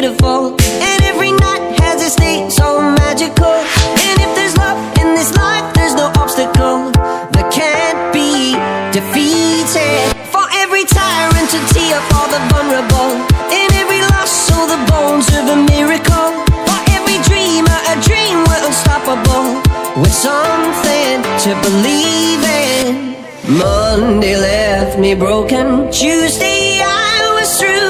beautiful. And every night has a state so magical. And if there's love in this life, there's no obstacle That can't be defeated. For every tyrant to tear for the vulnerable. In every loss, so the bones of a miracle. For every dreamer, a dream we're unstoppable. With something to believe in. Monday left me broken. Tuesday I was through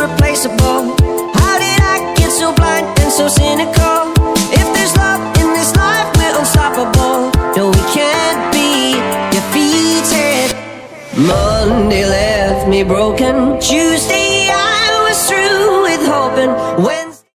irreplaceable. How did I get so blind and so cynical? If there's love in this life, we're unstoppable. No, we can't be defeated. Monday left me broken. Tuesday I was through with hoping. Wednesday.